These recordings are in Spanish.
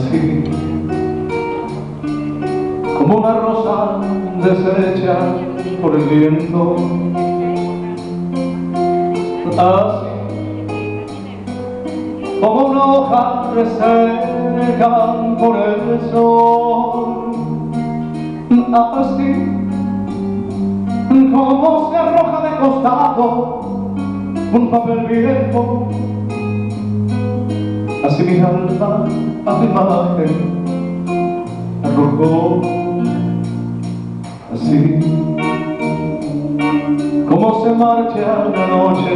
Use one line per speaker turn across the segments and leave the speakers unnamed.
así. Como una rosa deshecha por el viento. Así como una hoja reseca por el sol. Así como se arroja de costado un papel viejo alma a tu imagen arrojó así. Como se marcha la noche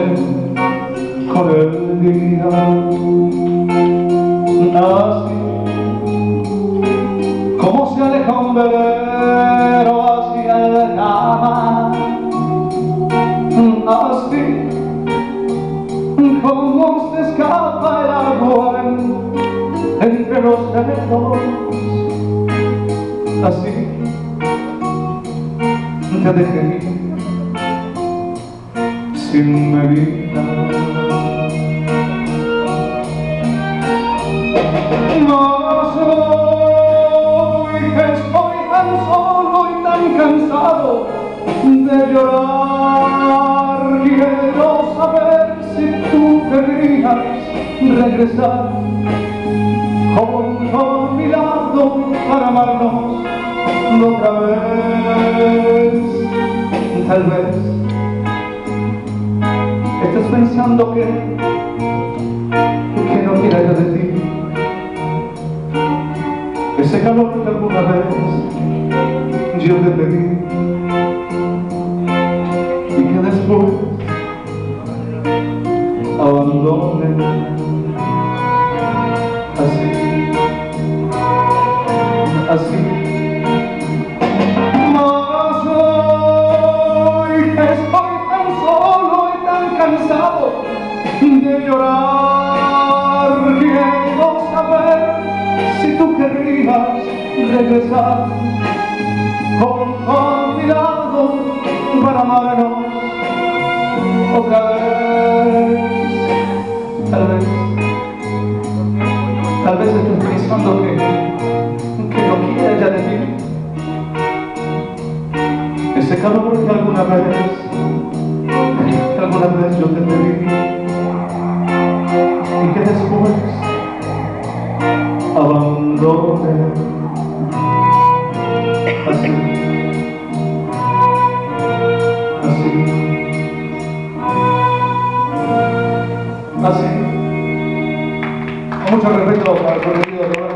con el día así. Como se aleja un velero hacia el cama así. Como se escapa el dedos así. Te dejé sin medida. No soy que estoy tan solo y tan cansado de llorar. Quiero saber si tú querrías regresar para amarnos otra vez. Tal vez estés pensando que que no quiera de ti. Ese calor que alguna vez yo te pedí regresar con mi lado para amarnos otra vez. Tal vez Tal vez estés pensando que que no quiere ya de ti ese calor que alguna vez alguna vez yo te abandone así. Así. Así. Con mucho respeto para el